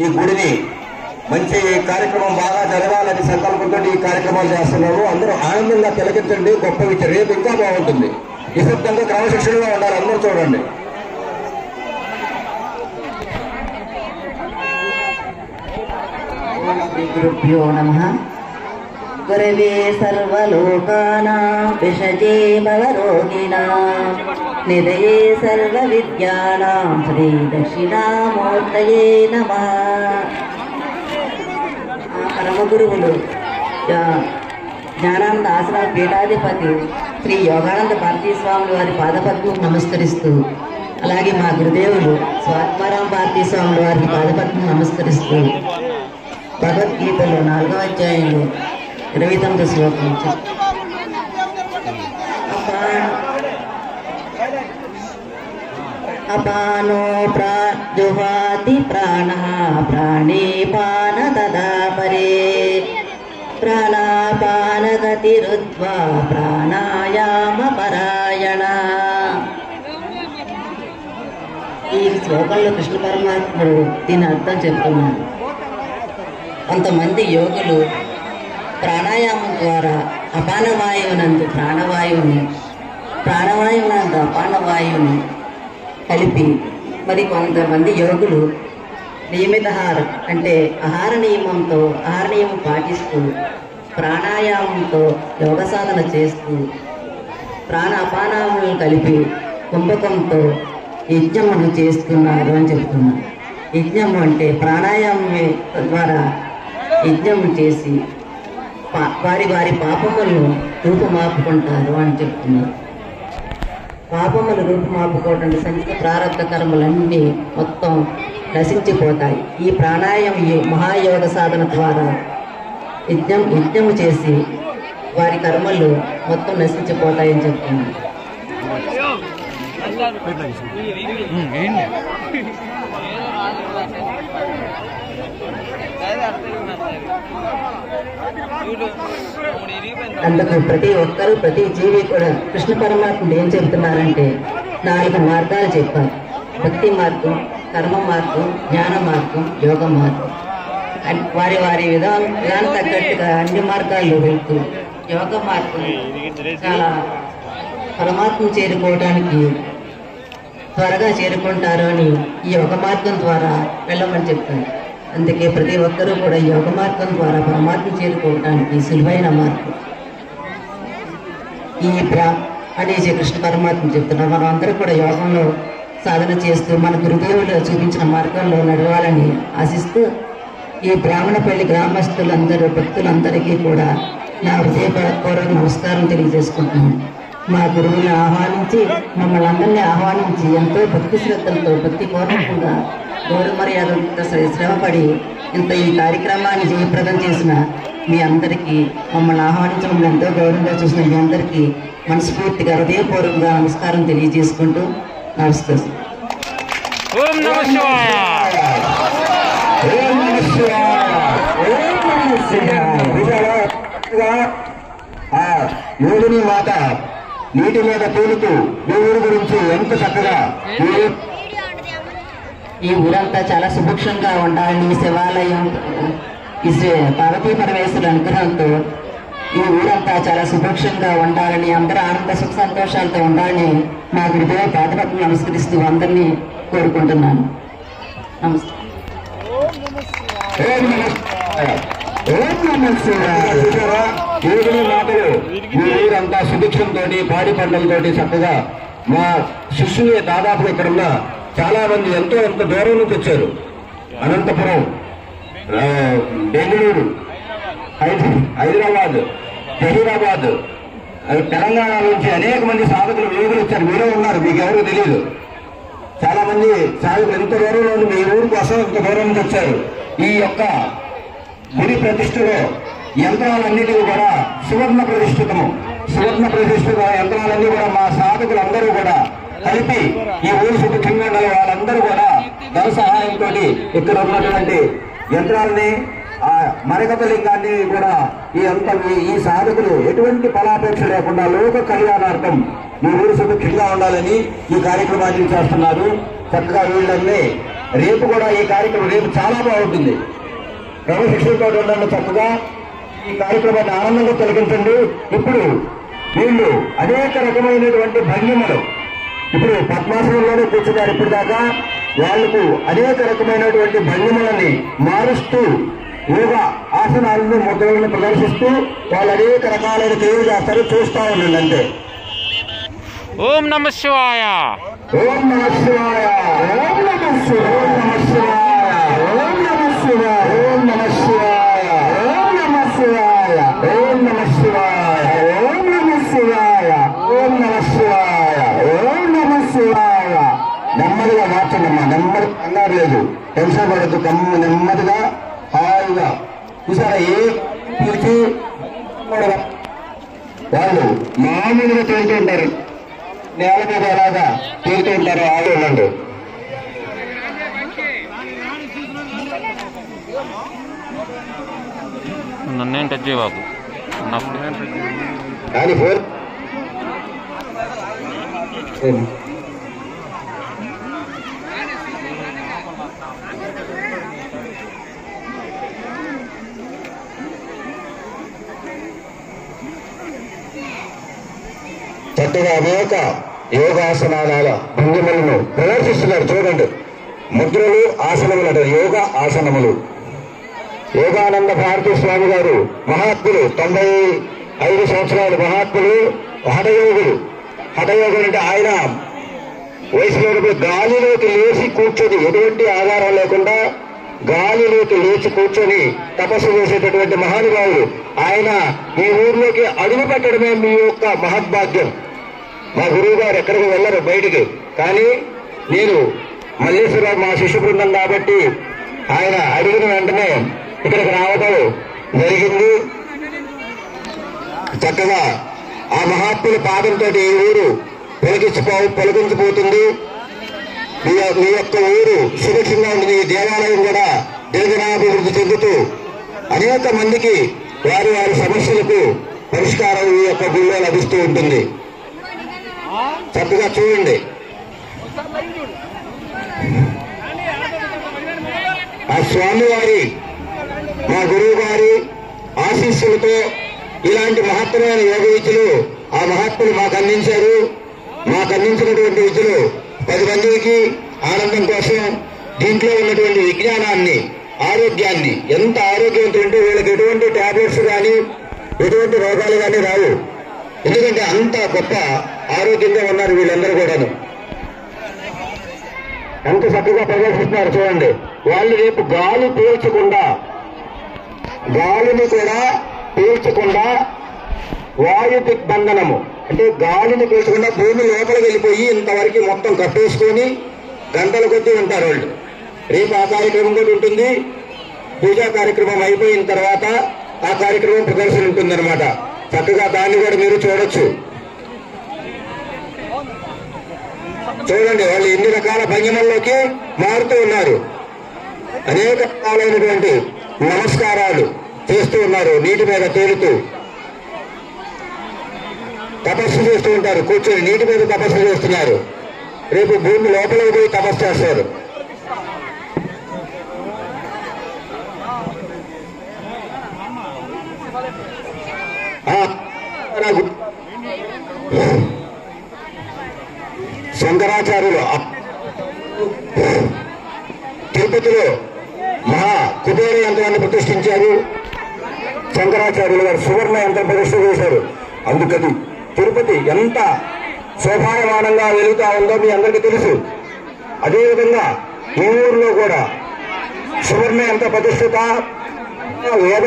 ఈ గుడిని మంచి కార్యక్రమం బాగా జరగాలని సంకల్పంతో ఈ కార్యక్రమాలు చేస్తున్నారు అందరూ ఆనందంగా తిలకించండి గొప్ప విద్య. రేపు ఇంకా బాగుంటుంది. నిశ్శబ్దంగా క్రమశిక్షణగా ఉండాలి. అందరూ చూడండి. గురుభ్యో నమ. గురవే సర్వలోకానాం విషజే భవరోగిణాం నిదయే సర్వ విద్యానాం శ్రీ దక్షిణామూర్తయే నమ పరమ గురువులు జ్ఞానానంద ఆశ్రమ పీఠాధిపతి శ్రీ యోగానంద భారతీ స్వామి వారి పాదపద్మం నమస్కరిస్తూ అలాగే మా గురుదేవులు స్వాత్మారాం భారతీ స్వామి వారికి పాదపద్మం నమస్కరిస్తూ భగవద్గీతలో నాలుగో అధ్యాయంలో ఇరవై తొమ్మిది శ్లోకం అపానో ప్రాజువాతి ప్రాణ ప్రాణీపాన తదా పరే ప్రాణాపానగతిరుద్వా ప్రాణాయామ పరాయణ ఈ శ్లోకంలో కృష్ణ పరమాత్ముడు దీని అర్థం చెప్తున్నాడు. కొంతమంది యోగులు ప్రాణాయామం ద్వారా అపాన వాయువునందు ప్రాణవాయువుని ప్రాణవాయువునందు అపానవాయువుని కలిపి మరి కొంతమంది యోగులు నియమిత హారం అంటే ఆహార నియమంతో ఆహార నియమం పాటిస్తూ ప్రాణాయామంతో యోగ సాధన చేస్తూ ప్రాణ అపానాలను కలిపి కుంభకంతో యజ్ఞమును చేస్తున్నారు అని చెప్తున్నారు. యజ్ఞము అంటే ప్రాణాయామం ద్వారా యజ్ఞము చేసి పా- వారి వారి పాపములను రూపుమాపుకుంటారు అని చెప్తున్నారు. పాపములు రూపుమాపుకోవడం సంచిత ప్రారంభ కర్మలన్నీ మొత్తం నశించిపోతాయి. ఈ ప్రాణాయామ మహాయోగ సాధన ద్వారా యజ్ఞం యజ్ఞం చేసి వారి కర్మలు మొత్తం నశించిపోతాయని చెప్తున్నాను. అందుకు ప్రతి ఒక్కరూ ప్రతి జీవి కూడా కృష్ణ పరమాత్ముడు ఏం చెబుతున్నారంటే నాలుగు మార్గాలు చెప్పారు భక్తి మార్గం కర్మ మార్గం జ్ఞాన మార్గం యోగ మార్గం. వారి వారి విధానం విధానం తగ్గట్టుగా అన్ని మార్గాల్లో వెళ్తూ యోగ మార్గం చాలా పరమాత్మ చేరుకోవడానికి త్వరగా చేరుకుంటారు అని ఈ యోగ మార్గం ద్వారా వెళ్ళమని చెప్తాను. అందుకే ప్రతి ఒక్కరూ కూడా యోగ మార్గం ద్వారా పరమాత్మ చేరుకోవడానికి సులువైన మార్గం. ఈ బ్రా అనేసి కృష్ణ పరమాత్మ చెప్తున్నారు మనం అందరూ కూడా యోగంలో సాధన చేస్తూ మన గురుదేవులు చూపించిన మార్గంలో నడవాలని ఆశిస్తూ ఈ బ్రాహ్మణపల్లి గ్రామస్తులందరూ భక్తులందరికీ కూడా నా హృదయపూర్వక నమస్కారం తెలియజేసుకుంటున్నాను. మా గురువుని ఆహ్వానించి మమ్మల్ని అందరినీ ఆహ్వానించి ఎంతో భక్తి శ్రద్ధలతో భక్తి పూర్వకంగా గౌరవ మర్యాదలతో శ్ర- శ్రమపడి ఇంత ఈ కార్యక్రమాన్ని జయప్రదం చేసిన మీ అందరికీ మమ్మల్ని ఆహ్వానించి మమ్మల్ని ఎంతో గౌరవంగా చూసిన మీ అందరికీ మనస్ఫూర్తిగా హృదయపూర్వకంగా నమస్కారం తెలియజేసుకుంటూ నమస్కారం ఓం నమ శివాయ ఓం నమః శివాయ. ఓం నమః శివాయ. విజయవాడ ఆ యోగిని మాత నీటి మీద తేలుతూ దేవుడి గురించి ఎంత చక్కగా ఈ ఊరంతా చాలా సుభిక్షంగా ఉండాలని ఈ శివాలయం పార్వతీ పరమేశ్వరుల అనుగ్రహంతో ఈ ఊరంతా చాలా సుభిక్షంగా ఉండాలని అందరూ ఆనంద సుఖ సంతోషాలతో ఉండాలని నా గురుదేవ పాదపత్రం నమస్కరిస్తూ అందరినీ కోరుకుంటున్నాను. నమస్తే. మాటలు సుభిక్షంతో పాడి పంటలతోటి చక్కగా మా శిష్యుని దాదాపు ఇక్కడున్న చాలా మంది ఎంతో ఎంత దూరం నుంచి వచ్చారు. అనంతపురం బెంగళూరు హైదరాబాద్ జహీరాబాద్ తెలంగాణ నుంచి అనేక మంది సాధకులు యోగులు వచ్చారు. మీరే ఉన్నారు మీకు ఎవరు తెలియదు. చాలా మంది సాధకులు ఎంత దూరంలో మీ ఊరు కోసం ఇంత దూరం నుంచి వచ్చారు. ఈ యొక్క గుడి ప్రతిష్టలో యంత్రాలన్నిటికీ కూడా సువర్ణ ప్రతిష్ఠితము. సువర్ణ ప్రతిష్ఠిత యంత్రాలన్నీ కూడా మా సాధకులందరూ కూడా కలిపి ఈ ఊరు సుఖంగా ఉండాలి వాళ్ళందరూ కూడా ధన సహాయంతో ఇక్కడ ఉన్నటువంటి యంత్రాలని ఆ మరకత లింగాన్ని కూడా ఈ అంత ఈ- సాధకులు ఎటువంటి ఫలాపేక్ష లేకుండా లోక కళ్యాణార్థం ఈ ఊరు సుభిక్షంగా ఉండాలని ఈ కార్యక్రమాన్ని చేస్తున్నారు చక్కగా వీళ్ళన్నీ రేపు కూడా ఈ కార్యక్రమం రేపు చాలా బాగుంటుంది. క్రమశిక్షణతో ఉండండి చక్కగా. ఈ కార్యక్రమాన్ని ఆనందంగా తొలగించండి. ఇప్పుడు వీళ్ళు అనేక రకమైనటువంటి భంగిమలు ఇప్పుడు పద్మాసనంలోనే కూర్చున్నారు ఇప్పుడు దాకా వాళ్ళకు అనేక రకమైనటువంటి భంగిమలని మారుస్తూ యోగా ఆసనాలను ముద్రలను ప్రదర్శిస్తూ వాళ్ళు అనేక రకాలైన క్రియలు చేస్తారు చూస్తా ఉండండి అంతే. ఓం నమ శివాయ. ఓం నమ శివాయ. ఓం నమ శివాయ ఓం నమ శివాయ ఓం నమ శివాయ ఓం నమ శివాయ ఓం నమ శివాయ ఓం నమ శివాయ ఓం నమ శివాయ ఓం నమ శివాయ నెమ్మదిగా నెమ్మది కంగారు లేదు. టెన్షన్ పడద్దు. కమ్మ నెమ్మదిగా హాయిగా. చూసారా ఏ పిలిచి వాళ్ళు మామూలుగా తేలుతూ ఉంటారు. నేల మీద ఎలాగా తేలుతూ ఉంటారో ఆగి ఉండండి నన్నేం టచ్ చేయబాకు నాకు కానీ ఫోర్ చక్కగా అనేక యోగాసనాల భంగిమలను ప్రదర్శిస్తున్నారు. చూడండి. ముద్రలు ఆసనములు అంటారు. యోగ ఆసనములు. యోగానంద భారతీ స్వామి గారు మహాత్ములు. తొంభై ఐదు సంవత్సరాలు మహాత్ములు హఠయోగులు. హఠయోగులు అంటే ఆయన వయసులో గాలిలోకి లేచి కూర్చొని ఎటువంటి ఆధారం లేకుండా గాలిలోకి లేచి కూర్చొని తపస్సు చేసేటటువంటి మహానుభావులు. ఆయన మీ ఊర్లోకి అడుగు పెట్టడమే మీ యొక్క మహద్భాగ్యం. మా గురువు గారు ఎక్కడికి వెళ్ళరు బయటికి. కానీ నేను మల్లేశ్వర మా శిష్య బృందం కాబట్టి ఆయన అడిగిన వెంటనే ఇక్కడికి రావడం జరిగింది. చక్కగా ఆ మహాత్ముల పాదంతో ఈ ఊరు పొలగించిపో పొలగించిపోతుంది మీ యొక్క ఊరు సురక్షంగా ఉంటుంది. ఈ దేవాలయం కూడా దీర్ఘనాభివృద్ధి చెందుతూ అనేక మందికి వారి వారి సమస్యలకు పరిష్కారం ఈ యొక్క గుళ్ళో లభిస్తూ ఉంటుంది. చక్కగా చూడండి. ఆ స్వామివారి మా గురువు గారి ఆశీస్సులతో ఇలాంటి మహత్తరమైన యోగ విద్యలు ఆ మహాత్ములు మాకు అందించారు. మాకు అందించినటువంటి విద్యలు పది మందికి ఆనందం కోసం దీంట్లో ఉన్నటువంటి విజ్ఞానాన్ని ఆరోగ్యాన్ని ఎంత ఆరోగ్యవంతులు ఉంటే వీళ్ళకి ఎటువంటి టాబ్లెట్స్ కానీ ఎటువంటి రోగాలు కానీ రావు. ఎందుకంటే అంత గొప్ప ఆరోగ్యంగా ఉన్నారు వీళ్ళందరూ కూడాను. ఎంత చక్కగా ప్రదర్శిస్తున్నారు చూడండి. వాళ్ళు రేపు గాలి పీల్చకుండా గాలిని కూడా పీల్చకుండా వాయు దిగ్బంధనము అంటే గాలిని పీల్చకుండా భూమి లోపలికి వెళ్ళిపోయి ఇంతవరకు మొత్తం కట్టేసుకొని గంటల కొద్దీ ఉంటారు వాళ్ళు. రేపు ఆ కార్యక్రమం కూడా ఉంటుంది. పూజా కార్యక్రమం అయిపోయిన తర్వాత ఆ కార్యక్రమం ప్రదర్శన ఉంటుందన్నమాట. చక్కగా దాన్ని కూడా మీరు చూడొచ్చు. చూడండి వాళ్ళు ఎన్ని రకాల భంగిమల్లోకి మారుతూ ఉన్నారు. అనేక రకాలైనటువంటి నమస్కారాలు చేస్తూ ఉన్నారు నీటి మీద తేలుతూ. తపస్సు చేస్తూ ఉంటారు కూర్చొని నీటి మీద తపస్సు చేస్తున్నారు. రేపు భూమి లోపలికి పోయి తపస్సు చేస్తారు. నాకు శంకరాచార్యులు అప్- తిరుపతిలో మహా కుబేర యంత్రాన్ని ప్రతిష్ఠించారు. శంకరాచార్యులు గారు సువర్ణ యంత్రం ప్రతిష్ఠ చేశారు. అందుకని తిరుపతి ఎంత శోభాయమానంగా వెలుగుతా ఉందో మీ అందరికీ తెలుసు. అదేవిధంగా ఈ ఊరిలో కూడా సువర్ణ యంత్ర ప్రతిష్ఠిత వేద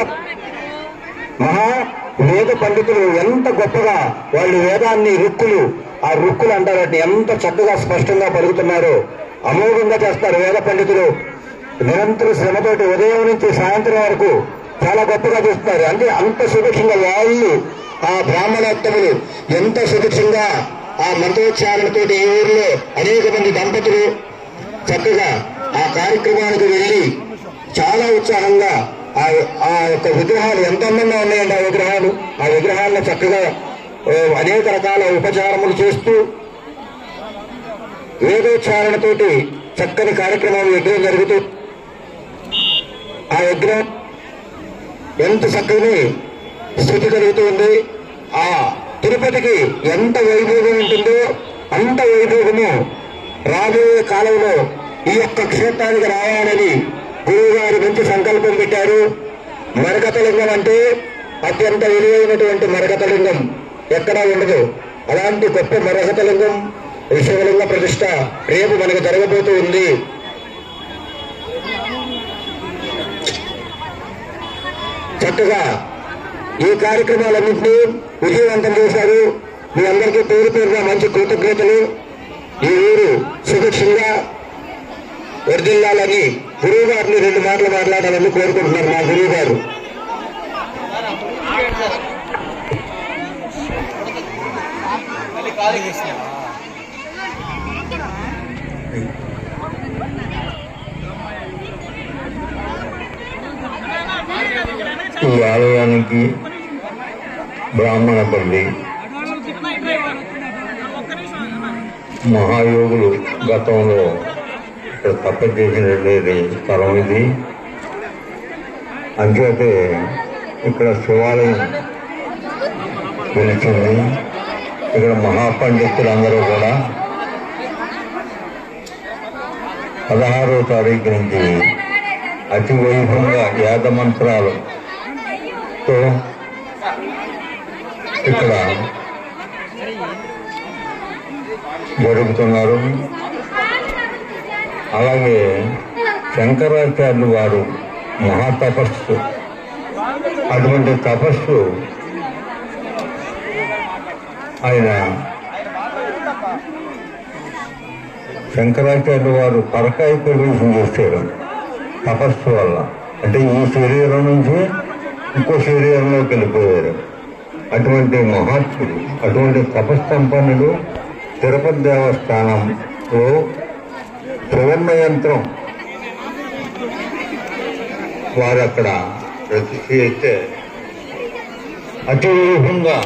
మహా వేద పండితులు ఎంత గొప్పగా వాళ్ళు వేదాన్ని రుక్కులు ఆ రుక్కులు అంటారంటే ఎంత చక్కగా స్పష్టంగా పలుకుతున్నారో. అమోఘంగా చేస్తారు వేద పండితులు. నిరంతర శ్రమతోటి ఉదయం నుంచి సాయంత్రం వరకు చాలా గొప్పగా చూస్తున్నారు. అంటే అంత సుభిక్షంగా వాళ్ళు ఆ బ్రాహ్మణోత్తములు ఎంత సుభిక్షంగా ఆ మంత్రోచ్చారణతో ఈ ఊరిలో అనేక మంది దంపతులు చక్కగా ఆ కార్యక్రమానికి వెళ్ళి చాలా ఉత్సాహంగా ఆ ఆ యొక్క విగ్రహాలు ఎంత అందంగా ఉన్నాయండి ఆ విగ్రహాలు? ఆ విగ్రహాలను చక్కగా అనేక రకాల ఉపచారములు చేస్తూ వేదోచ్చారణతోటి చక్కని కార్యక్రమాలు యజ్ఞం జరుగుతూ ఆ యజ్ఞం ఎంత చక్కని స్థితి కలుగుతుంది ఆ తిరుపతికి ఎంత వైభోగం ఉంటుందో అంత వైభోగము రాబోయే కాలంలో ఈ యొక్క క్షేత్రానికి రావాలని గురువుగారు మంచి సంకల్పం పెట్టారు. మరకతలింగం అంటే అత్యంత విలువైనటువంటి మరకతలింగం. ఎక్కడా ఉండదు. అలాంటి గొప్ప మరకతలింగం విశ్వలింగ ప్రతిష్ట రేపు మనకు జరగబోతూ ఉంది. చక్కగా ఈ కార్యక్రమాలన్నింటినీ విజయవంతం చేశారు. మీ అందరికీ పేరు పేరున మంచి కృతజ్ఞతలు. ఈ ఊరు సుభిక్షంగా వర్దిల్లాలని గురువు గారిని రెండు మాటలు మాట్లాడాలని కోరుకుంటున్నారు మా గురువు గారు ఈ ఆలయానికి బ్రాహ్మణ పల్లి మహాయోగులు గతంలో ఇక్కడ తప్ప చేసినటువంటి స్థలం ఇది. అంచేతే ఇక్కడ శివాలయం వెలిచింది ఇక్కడ మహాపండితులందరూ కూడా. పదహారో తారీఖు నుంచి అతి వైభవంగా వేద మంత్రాలతో ఇక్కడ జరుపుతున్నారు అలాగే శంకరాచార్యులు వారు మహాతపస్సు అటువంటి తపస్సు ఆయన శంకరాచార్య వారు పరకాయ ప్రవేశం చేశారు తపస్సు వల్ల. అంటే ఈ శరీరం నుంచి ఇంకో శరీరంలోకి వెళ్ళిపోయారు. అటువంటి మహాత్ముడు అటువంటి తపస్సంపన్నుడు తిరుపతి దేవస్థానంలో త్రివర్ణ యంత్రం వారు అక్కడ ప్రతిష్ఠ చేస్తే అతి విధంగా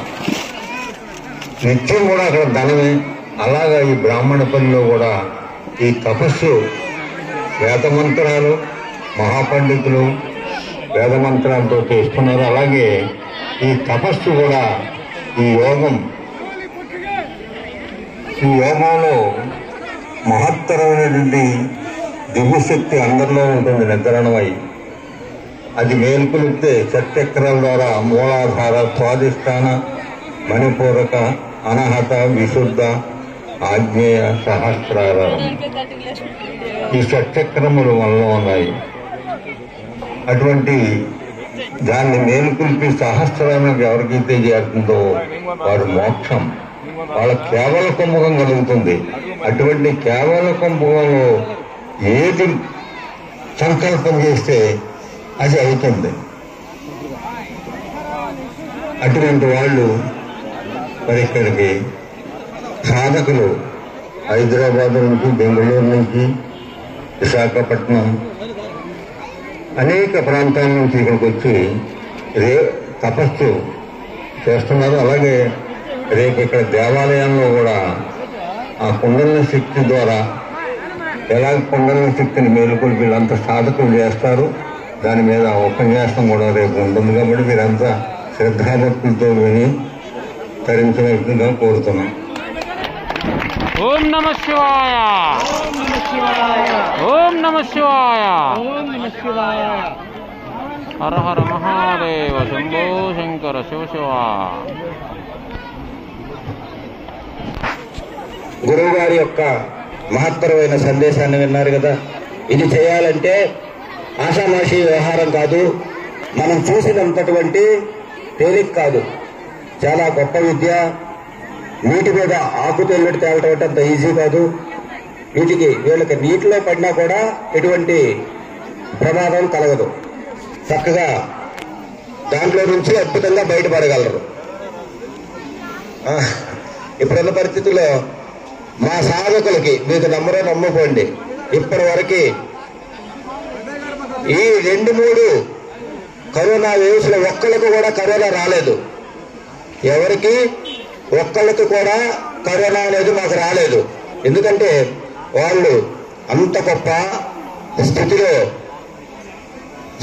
నిత్యం కూడా అక్కడ ధనమే అలాగా ఈ బ్రాహ్మణపల్లిలో కూడా ఈ తపస్సు వేదమంత్రాలు మహాపండితులు వేదమంత్రాలతో చేస్తున్నారు. అలాగే ఈ తపస్సు కూడా ఈ యోగం. ఈ యోగంలో మహత్తరమైనటువంటి దివ్యశక్తి అందరిలో ఉంటుంది నిద్రణమై. అది మేల్కొలిపితే చట్టక్రాల ద్వారా మూలాధార స్వాధిష్టాన మణిపూరక అనహత విశుద్ధ ఆగ్నేయ సహస్రారం. ఈ సత్యక్రములు మనలో ఉన్నాయి. అటువంటి దాన్ని మేలుకొల్పి సహస్రానికి ఎవరికైతే చేరుతుందో వారు మోక్షం. వాళ్ళ కేవల కుంభకం కలుగుతుంది. అటువంటి కేవల కుంభకంలో ఏది సంకల్పం చేస్తే అది అవుతుంది. అటువంటి వాళ్ళు మరి ఇక్కడికి సాధకులు హైదరాబాద్ నుంచి బెంగళూరు నుంచి విశాఖపట్నం అనేక ప్రాంతాల నుంచి ఇక్కడికి వచ్చి రే తపస్సు చేస్తున్నారు. అలాగే రేపు ఇక్కడ దేవాలయంలో కూడా ఆ కుండల శక్తి ద్వారా ఎలా కుండల శక్తిని మేలుకొని వీళ్ళంతా సాధకులు చేస్తారు దాని మీద ఉపన్యాసం కూడా రేపు ఉంటుంది. కాబట్టి వీరంతా శ్రద్ధాభక్తులతో విని తరించవలసిందిగా కోరుతున్నాం. ఓం నమ శివాయ. ఓం నమ శివాయ. హర హర మహాదేవ శంభో శంకర శివ శివ. గురువు గారి యొక్క మహత్తరమైన సందేశాన్ని విన్నారు కదా? ఇది చేయాలంటే ఆషామాషి వ్యవహారం కాదు. మనం చూసినంతటువంటి తేలిక కాదు. చాలా గొప్ప విద్య. నీటి మీద ఆకు తెల్లటి తేలటం అంటే అంత ఈజీ కాదు. వీటికి వీళ్ళకి నీటిలో పడినా కూడా ఎటువంటి ప్రమాదం కలగదు. చక్కగా దాంట్లో నుంచి అద్భుతంగా బయటపడగలరు. ఇప్పుడున్న పరిస్థితుల్లో మా సాధకులకి మీకు నమ్మరో నమ్మకండి. ఇప్పటి వరకు ఈ రెండు మూడు కరోనా వేవ్స్లో కూడా కరోనా రాలేదు. ఎవరికి? ఒక్కళ్ళకి కూడా కరోనా అనేది మాకు రాలేదు. ఎందుకంటే వాళ్ళు అంత గొప్ప స్థితిలో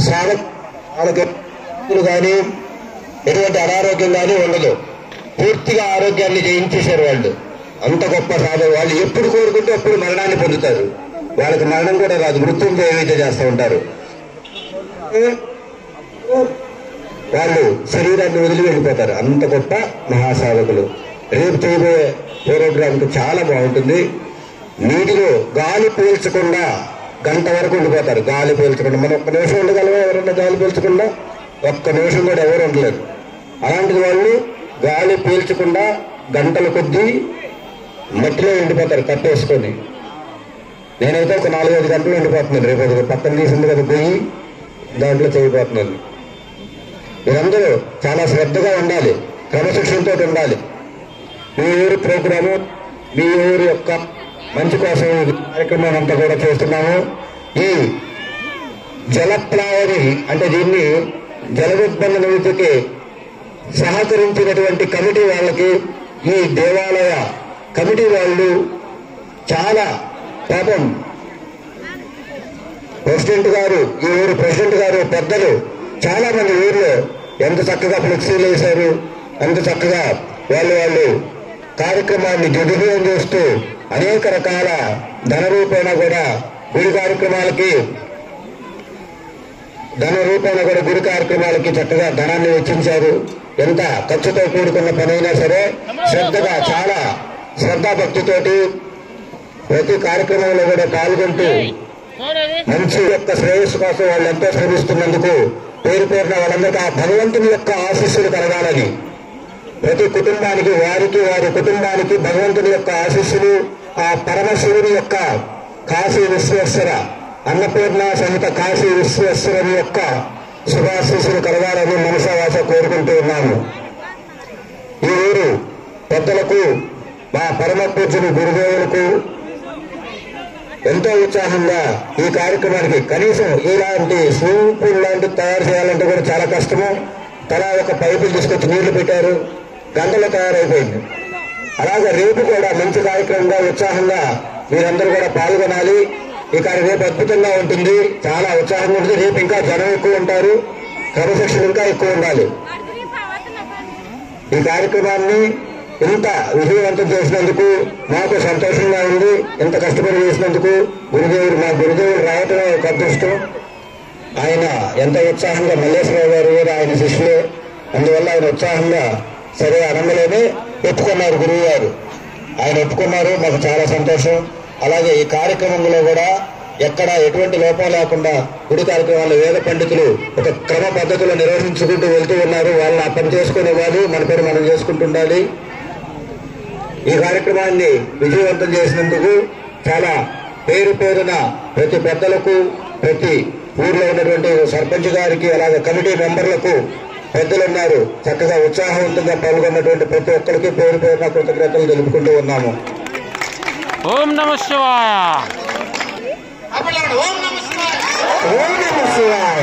సాధకులు కానీ ఎటువంటి అనారోగ్యం కానీ ఉండదు. పూర్తిగా ఆరోగ్యాన్ని జయించేశారు వాళ్ళు. అంత గొప్ప సాధన వాళ్ళు ఎప్పుడు కోరుకుంటే అప్పుడు మరణాన్ని పొందుతారు. వాళ్ళకి మరణం కూడా రాదు. మృత్యుంతో ఏవైతే చేస్తూ ఉంటారు. వాళ్ళు శరీరాన్ని వదిలి వెళ్ళిపోతారు. అంత గొప్ప మహాసాధకులు. రేపు చేయబోయే ప్రోగ్రామ్ చాలా బాగుంటుంది. నీటిలో గాలి పీల్చకుండా గంట వరకు ఉండిపోతారు. గాలి పీల్చకుండా మనం ఒక్క నిమిషం ఉండగలమా? ఎవరన్నా గాలి పీల్చకుండా? ఒక్క నిమిషం కూడా ఎవరు ఉండలేరు. అలాంటిది వాళ్ళు గాలి పీల్చకుండా గంటల కొద్దీ మట్టిలో ఉండిపోతారు కట్టేసుకొని. నేనైతే ఒక నాలుగైదు గంటలు ఉండిపోతున్నాను. రేపు పక్కన తీసింది కదా పోయి దాంట్లో చేయబోతున్నాను. మీరందరూ చాలా శ్రద్ధగా ఉండాలి. క్రమశిక్షణతో ఉండాలి. మీ ఊరి ప్రోగ్రాము మీ ఊరి యొక్క మంచి కోసం కార్యక్రమం అంతా కూడా చేస్తున్నాము. ఈ జలప్లావని అంటే దీన్ని జల విద్బంధ సహకరించినటువంటి కమిటీ వాళ్ళకి ఈ దేవాలయ కమిటీ వాళ్ళు చాలా పాపం ప్రెసిడెంట్ గారు ఈ ఊరు ప్రెసిడెంట్ గారు పెద్దలు చాలా మంది ఊర్లో ఎంత చక్కగా ఫ్లెక్సీలు వేశారు ఎంత చక్కగా వాళ్ళు వాళ్ళు కార్యక్రమాన్ని దిగ్విజయం చేస్తూ అనేక రకాల ధన రూపేణ కూడా గుడి కార్యక్రమాలకి ధన రూపేణ కూడా గుడి కార్యక్రమాలకి చక్కగా ధనాన్ని వెచ్చించారు. ఎంత ఖర్చుతో కూడుకున్న పనైనా సరే శ్రద్ధగా చాలా శ్రద్ధాభక్తితోటి ప్రతి కార్యక్రమంలో కూడా పాల్గొంటూ మంచి యొక్క శ్రేయస్సు కోసం వాళ్ళు ఎంతో శ్రమిస్తున్నందుకు పేరు పేరున వాళ్ళందరికీ ఆ భగవంతుని యొక్క ఆశీస్సులు కలగాలని ప్రతి కుటుంబానికి వారికి వారి కుటుంబానికి భగవంతుని యొక్క ఆశీస్సులు ఆ పరమశివుని యొక్క కాశీ విశ్వేశ్వర అన్నపూర్ణ సహిత కాశీ విశ్వేశ్వరుని యొక్క శుభాశీస్సులు కలగాలని మనసావాస కోరుకుంటూ ఉన్నాము. ఈ ఊరు పెద్దలకు మా పరమ పూజలు గురుదేవులకు ఎంతో ఉత్సాహంగా ఈ కార్యక్రమానికి కనీసం ఇలాంటి స్విమ్మింగ్ పూల్ లాంటివి తయారు చేయాలంటే కూడా చాలా కష్టము. తలా ఒక పైపులు తీసుకొచ్చి నీళ్ళు పెట్టారు. గంటలో తయారైపోయింది. అలాగే రేపు కూడా మంచి కార్యక్రమంగా ఉత్సాహంగా మీరందరూ కూడా పాల్గొనాలి. ఈ రేపు అద్భుతంగా ఉంటుంది. చాలా ఉత్సాహంగా ఉంటుంది. రేపు ఇంకా జనం ఎక్కువ ఉంటారు. క్రమశిక్షణ ఇంకా ఎక్కువ ఉండాలి. ఈ కార్యక్రమాన్ని ఇంత విజయవంతం చేసినందుకు మాకు సంతోషంగా ఉంది. ఇంత కష్టపడి చేసినందుకు గురుదేవుడు మా గురుదేవుడు రావటమే ఒక అదృష్టం. ఆయన ఎంత ఉత్సాహంగా మల్లేశ్వరరావు గారు కూడా ఆయన శిష్యులే. అందువల్ల ఆయన ఉత్సాహంగా సరే అనందలోనే ఒప్పుకున్నారు గురువు గారు ఆయన ఒప్పుకున్నారు మాకు చాలా సంతోషం. అలాగే ఈ కార్యక్రమంలో కూడా ఎక్కడ ఎటువంటి లోపం లేకుండా గుడి కార్యక్రమాల్లో వేద పండితులు ఒక క్రమ పద్ధతిలో నిర్వహించుకుంటూ వెళ్తూ ఉన్నారు. వాళ్ళని ఆ పని చేసుకునేవాళ్ళు మన పేరు మనం చేసుకుంటుండాలి. ఈ కార్యక్రమాన్ని విజయవంతం చేసినందుకు చాలా పేరు పేరున ప్రతి పెద్దలకు ప్రతి ఊర్లో ఉన్నటువంటి సర్పంచ్ గారికి అలాగే కమిటీ మెంబర్లకు పెద్దలు ఉన్నారు చక్కగా ఉత్సాహవంతంగా పాల్గొన్నటువంటి ప్రతి ఒక్కరికి పేరు పేరున కృతజ్ఞతలు తెలుపుకుంటూ ఉన్నాము. ఓం నమ శివాయ. ఓం శివాయ